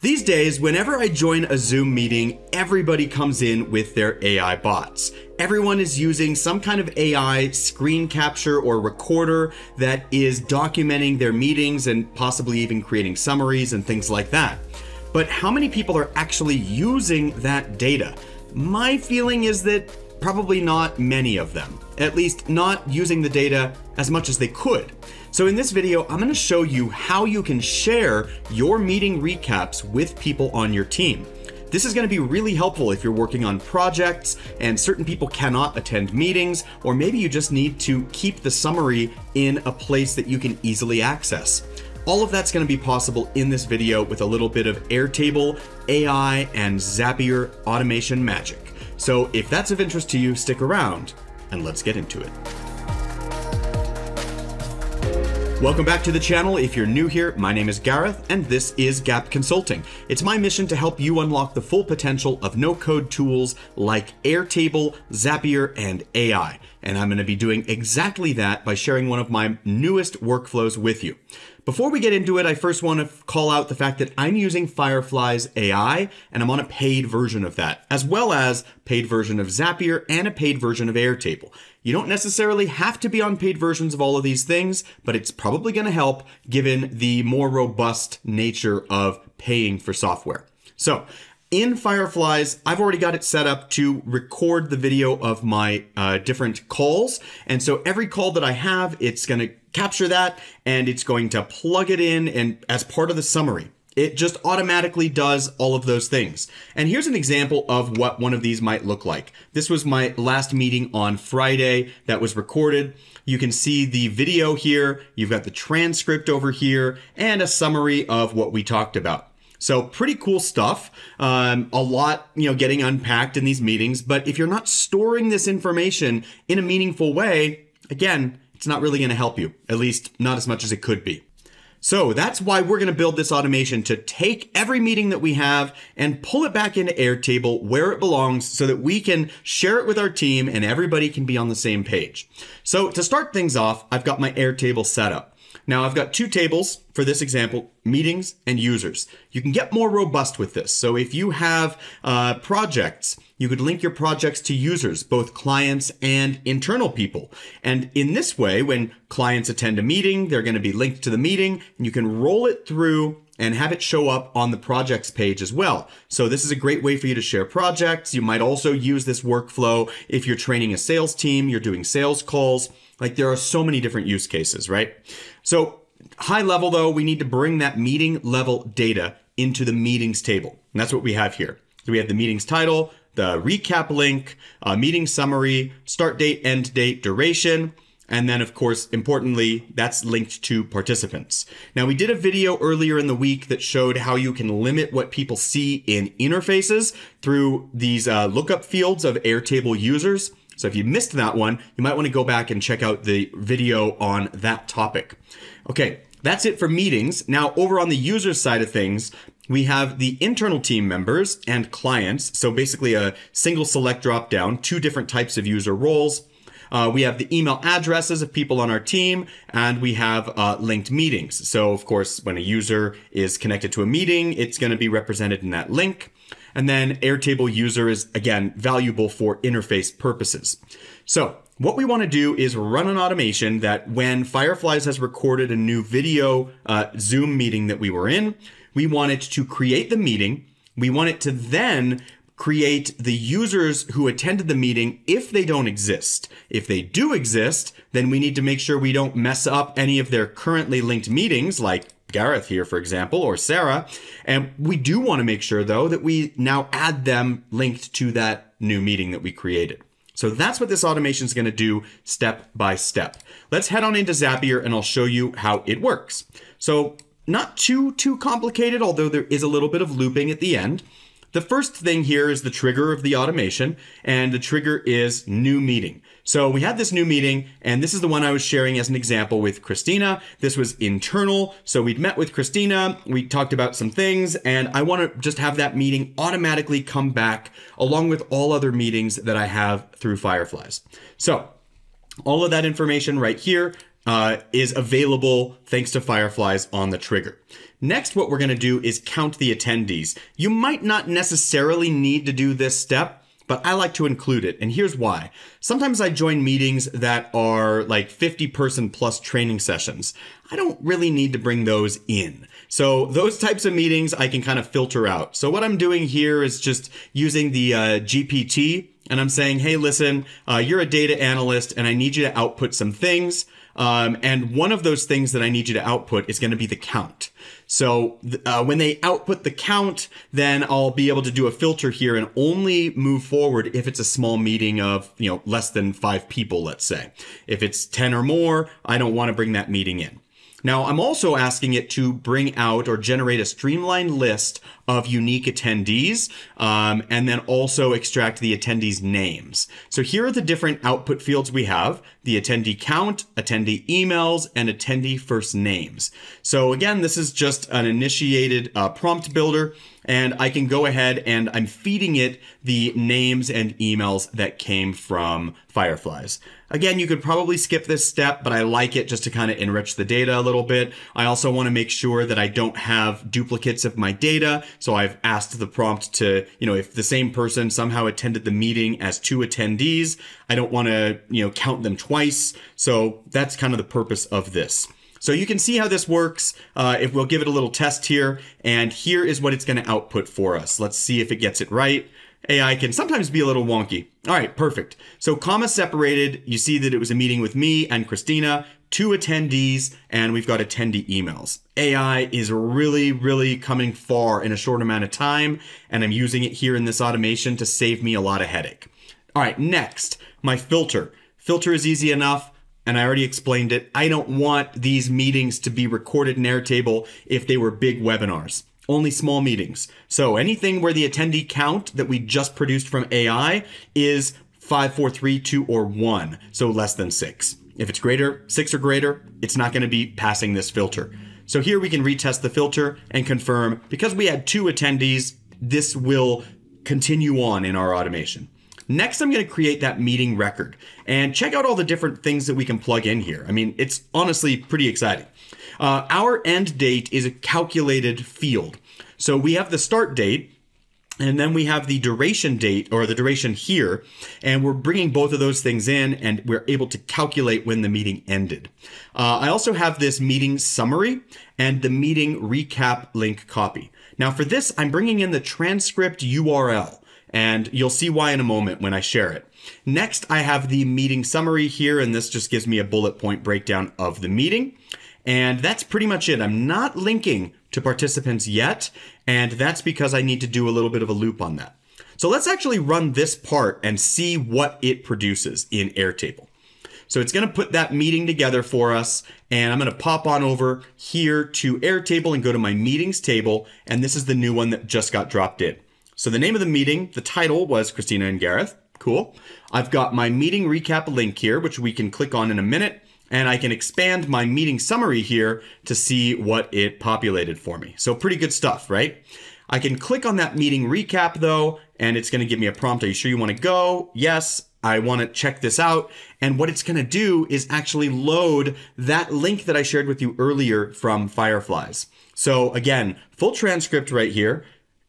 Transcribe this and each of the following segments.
These days, whenever I join a Zoom meeting, everybody comes in with their AI bots. Everyone is using some kind of AI screen capture or recorder that is documenting their meetings and possibly even creating summaries and things like that. But how many people are actually using that data? My feeling is that probably not many of them. At least not using the data as much as they could. So in this video, I'm gonna show you how you can share your meeting recaps with people on your team. This is going to be really helpful if you're working on projects and certain people cannot attend meetings, or maybe you just need to keep the summary in a place that you can easily access. All of that's going to be possible in this video with a little bit of Airtable, AI, and Zapier automation magic. So if that's of interest to you, stick around and let's get into it. Welcome back to the channel. If you're new here, my name is Gareth, and this is Gap Consulting. It's my mission to help you unlock the full potential of no code tools like Airtable, Zapier, and AI. And I'm going to be doing exactly that by sharing one of my newest workflows with you. Before we get into it, I first want to call out the fact that I'm using Fireflies AI and I'm on a paid version of that, as well as paid version of Zapier and a paid version of Airtable. You don't necessarily have to be on paid versions of all of these things, but it's probably going to help given the more robust nature of paying for software. So in Fireflies, I've already got it set up to record the video of my uh, different calls. And so every call that I have, it's going to capture that and it's going to plug it in and as part of the summary. It just automatically does all of those things. And here's an example of what one of these might look like. This was my last meeting on Friday that was recorded. You can see the video here. You've got the transcript over here and a summary of what we talked about. So pretty cool stuff. Um, a lot, you know, getting unpacked in these meetings. But if you're not storing this information in a meaningful way, again, it's not really going to help you. At least not as much as it could be. So that's why we're going to build this automation to take every meeting that we have and pull it back into Airtable where it belongs so that we can share it with our team and everybody can be on the same page. So to start things off, I've got my Airtable set up. Now I've got two tables for this example, meetings and users. You can get more robust with this. So if you have uh, projects, you could link your projects to users, both clients and internal people. And in this way, when clients attend a meeting, they're going to be linked to the meeting and you can roll it through and have it show up on the projects page as well. So this is a great way for you to share projects. You might also use this workflow if you're training a sales team, you're doing sales calls. Like there are so many different use cases, right? So high level though, we need to bring that meeting level data into the meetings table. And that's what we have here. So we have the meetings title, the recap link, uh, meeting summary, start date, end date, duration, and then, of course, importantly, that's linked to participants. Now, we did a video earlier in the week that showed how you can limit what people see in interfaces through these uh, lookup fields of Airtable users. So if you missed that one, you might want to go back and check out the video on that topic. Okay, that's it for meetings. Now, over on the user side of things, we have the internal team members and clients. So basically a single select drop down, two different types of user roles. Uh, we have the email addresses of people on our team, and we have uh, linked meetings. So, of course, when a user is connected to a meeting, it's going to be represented in that link. And then Airtable user is, again, valuable for interface purposes. So what we want to do is run an automation that when Fireflies has recorded a new video uh, Zoom meeting that we were in, we want it to create the meeting. We want it to then create the users who attended the meeting if they don't exist. If they do exist, then we need to make sure we don't mess up any of their currently linked meetings like Gareth here, for example, or Sarah. And we do want to make sure, though, that we now add them linked to that new meeting that we created. So that's what this automation is going to do step by step. Let's head on into Zapier and I'll show you how it works. So not too, too complicated, although there is a little bit of looping at the end. The first thing here is the trigger of the automation, and the trigger is new meeting. So we had this new meeting, and this is the one I was sharing as an example with Christina. This was internal. So we'd met with Christina, we talked about some things, and I want to just have that meeting automatically come back along with all other meetings that I have through Fireflies. So all of that information right here uh, is available thanks to Fireflies on the trigger. Next, what we're going to do is count the attendees. You might not necessarily need to do this step, but I like to include it. And here's why. Sometimes I join meetings that are like 50 person plus training sessions. I don't really need to bring those in. So those types of meetings I can kind of filter out. So what I'm doing here is just using the uh, GPT and I'm saying, hey, listen, uh, you're a data analyst and I need you to output some things. Um, and one of those things that I need you to output is going to be the count. So uh, when they output the count, then I'll be able to do a filter here and only move forward if it's a small meeting of, you know, less than five people, let's say. If it's 10 or more, I don't want to bring that meeting in. Now, I'm also asking it to bring out or generate a streamlined list of unique attendees um, and then also extract the attendees' names. So here are the different output fields we have the attendee count, attendee emails, and attendee first names. So again, this is just an initiated uh, prompt builder and I can go ahead and I'm feeding it the names and emails that came from Fireflies. Again, you could probably skip this step, but I like it just to kind of enrich the data a little bit. I also want to make sure that I don't have duplicates of my data. So I've asked the prompt to, you know, if the same person somehow attended the meeting as two attendees, I don't want to, you know, count them twice. So that's kind of the purpose of this. So you can see how this works. Uh, if we'll give it a little test here, and here is what it's going to output for us. Let's see if it gets it right. AI can sometimes be a little wonky. All right, perfect. So comma separated, you see that it was a meeting with me and Christina, two attendees, and we've got attendee emails. AI is really, really coming far in a short amount of time, and I'm using it here in this automation to save me a lot of headache. All right, next, my filter. Filter is easy enough and I already explained it. I don't want these meetings to be recorded in Airtable if they were big webinars. Only small meetings. So anything where the attendee count that we just produced from AI is five, four, three, two, or one. So less than six. If it's greater, six or greater, it's not going to be passing this filter. So here we can retest the filter and confirm because we had two attendees, this will continue on in our automation. Next, I'm going to create that meeting record and check out all the different things that we can plug in here. I mean, it's honestly pretty exciting. Uh, our end date is a calculated field. So we have the start date, and then we have the duration date or the duration here, and we're bringing both of those things in and we're able to calculate when the meeting ended. Uh, I also have this meeting summary and the meeting recap link copy. Now for this, I'm bringing in the transcript URL and you'll see why in a moment when I share it. Next, I have the meeting summary here, and this just gives me a bullet point breakdown of the meeting. And that's pretty much it. I'm not linking to participants yet, and that's because I need to do a little bit of a loop on that. So let's actually run this part and see what it produces in Airtable. So it's going to put that meeting together for us. And I'm going to pop on over here to Airtable and go to my meetings table. And this is the new one that just got dropped in. So the name of the meeting, the title was Christina and Gareth. Cool. I've got my meeting recap link here, which we can click on in a minute. And I can expand my meeting summary here to see what it populated for me. So pretty good stuff, right? I can click on that meeting recap though, and it's going to give me a prompt. Are you sure you want to go? Yes. I want to check this out. And what it's going to do is actually load that link that I shared with you earlier from Fireflies. So again, full transcript right here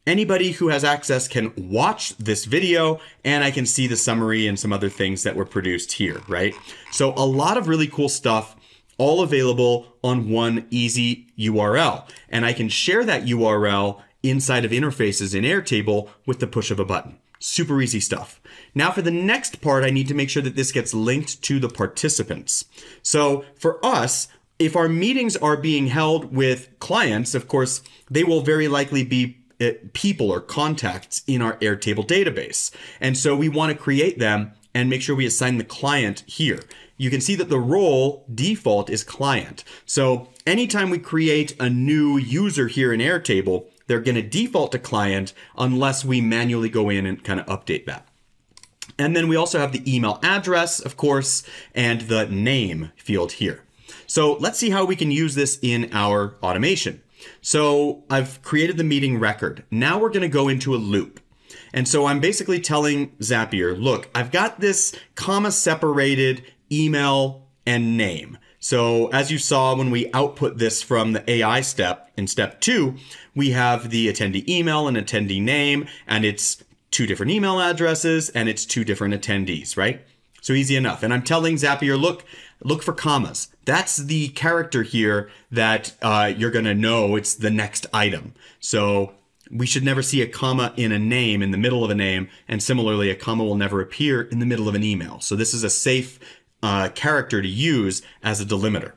anybody who has access can watch this video and I can see the summary and some other things that were produced here, right? So a lot of really cool stuff all available on one easy URL. And I can share that URL inside of interfaces in Airtable with the push of a button. Super easy stuff. Now for the next part, I need to make sure that this gets linked to the participants. So for us, if our meetings are being held with clients, of course, they will very likely be Uh, people or contacts in our Airtable database. And so we want to create them and make sure we assign the client here. You can see that the role default is client. So anytime we create a new user here in Airtable, they're going to default to client unless we manually go in and kind of update that. And then we also have the email address, of course, and the name field here. So let's see how we can use this in our automation. So I've created the meeting record. Now we're going to go into a loop. And so I'm basically telling Zapier, look, I've got this comma separated email and name. So as you saw when we output this from the AI step in step two, we have the attendee email and attendee name, and it's two different email addresses and it's two different attendees, right? So easy enough. And I'm telling Zapier, look, look for commas. That's the character here that uh, you're going to know it's the next item. So we should never see a comma in a name in the middle of a name. And similarly, a comma will never appear in the middle of an email. So this is a safe uh, character to use as a delimiter.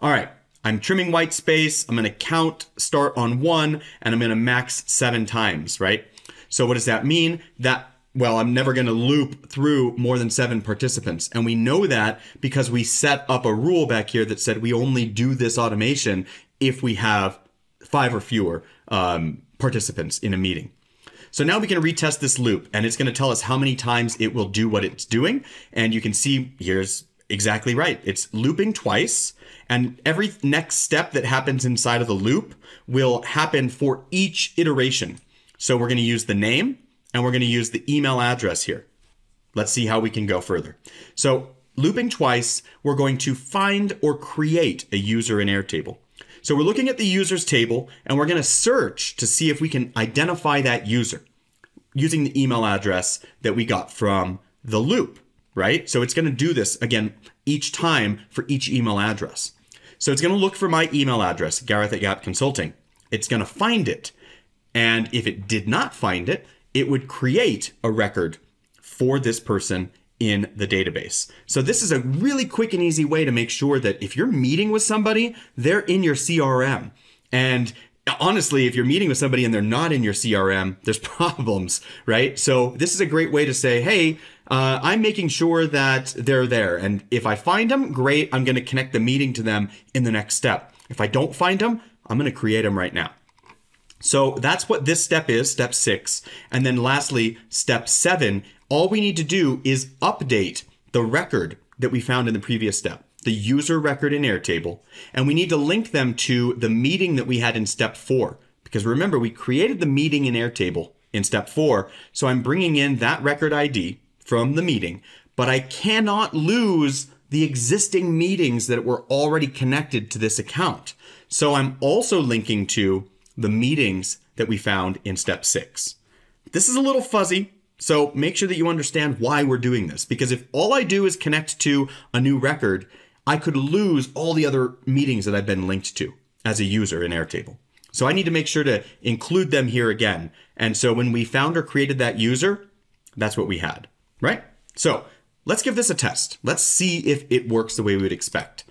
All right. I'm trimming white space. I'm going to count start on one and I'm going to max seven times, right? So what does that mean? That well, I'm never going to loop through more than seven participants. And we know that because we set up a rule back here that said we only do this automation if we have five or fewer um, participants in a meeting. So now we can retest this loop and it's going to tell us how many times it will do what it's doing. And you can see here's exactly right. It's looping twice and every next step that happens inside of the loop will happen for each iteration. So we're going to use the name and we're going to use the email address here. Let's see how we can go further. So looping twice, we're going to find or create a user in Airtable. So we're looking at the users table and we're going to search to see if we can identify that user using the email address that we got from the loop, right? So it's going to do this again each time for each email address. So it's going to look for my email address, Gareth at Gap Consulting. It's going to find it. And if it did not find it, it would create a record for this person in the database. So this is a really quick and easy way to make sure that if you're meeting with somebody, they're in your CRM. And honestly, if you're meeting with somebody and they're not in your CRM, there's problems, right? So this is a great way to say, hey, uh, I'm making sure that they're there. And if I find them, great. I'm going to connect the meeting to them in the next step. If I don't find them, I'm going to create them right now. So that's what this step is, step six. And then lastly, step seven, all we need to do is update the record that we found in the previous step, the user record in Airtable, and we need to link them to the meeting that we had in step four. Because remember, we created the meeting in Airtable in step four. So I'm bringing in that record ID from the meeting, but I cannot lose the existing meetings that were already connected to this account. So I'm also linking to the meetings that we found in step six. This is a little fuzzy, so make sure that you understand why we're doing this. Because if all I do is connect to a new record, I could lose all the other meetings that I've been linked to as a user in Airtable. So I need to make sure to include them here again. And so when we found or created that user, that's what we had, right? So let's give this a test. Let's see if it works the way we would expect.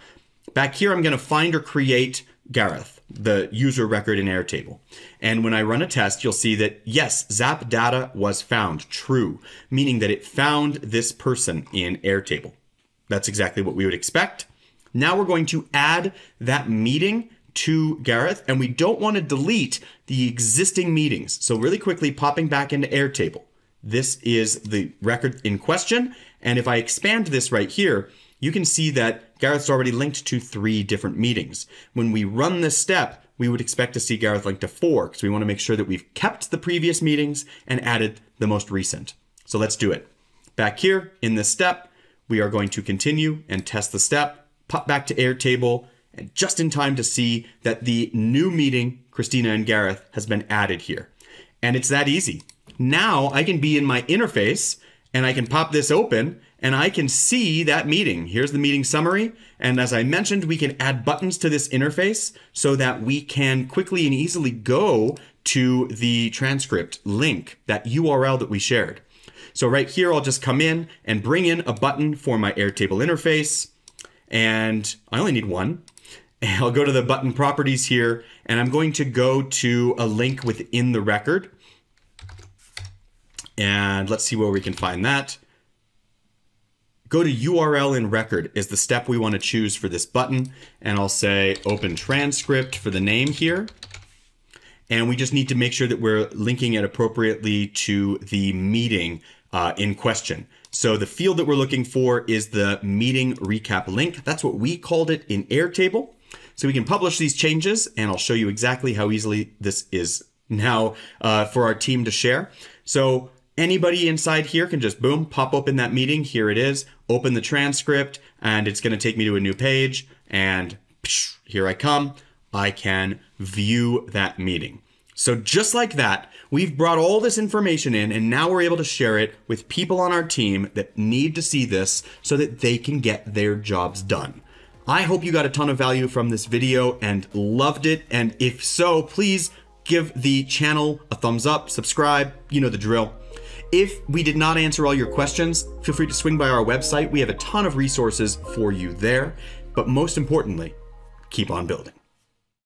Back here, I'm going to find or create Gareth, the user record in Airtable. And when I run a test, you'll see that yes, Zap data was found, true, meaning that it found this person in Airtable. That's exactly what we would expect. Now we're going to add that meeting to Gareth, and we don't want to delete the existing meetings. So really quickly, popping back into Airtable. This is the record in question. And if I expand this right here, you can see that Gareth's already linked to three different meetings. When we run this step, we would expect to see Gareth linked to four because we want to make sure that we've kept the previous meetings and added the most recent. So let's do it. Back here in this step, we are going to continue and test the step, pop back to Airtable, and just in time to see that the new meeting, Christina and Gareth, has been added here. And it's that easy. Now I can be in my interface and I can pop this open and I can see that meeting. Here's the meeting summary. And as I mentioned, we can add buttons to this interface so that we can quickly and easily go to the transcript link, that URL that we shared. So right here, I'll just come in and bring in a button for my Airtable interface. And I only need one. I'll go to the button properties here, and I'm going to go to a link within the record. And let's see where we can find that. Go to URL in record is the step we want to choose for this button. And I'll say open transcript for the name here. And we just need to make sure that we're linking it appropriately to the meeting uh, in question. So the field that we're looking for is the meeting recap link. That's what we called it in Airtable. So we can publish these changes and I'll show you exactly how easily this is now uh, for our team to share. So anybody inside here can just boom, pop open that meeting. Here it is. Open the transcript, and it's going to take me to a new page. And psh, here I come. I can view that meeting. So, just like that, we've brought all this information in, and now we're able to share it with people on our team that need to see this so that they can get their jobs done. I hope you got a ton of value from this video and loved it. And if so, please give the channel a thumbs up, subscribe, you know the drill. If we did not answer all your questions, feel free to swing by our website. We have a ton of resources for you there. But most importantly, keep on building.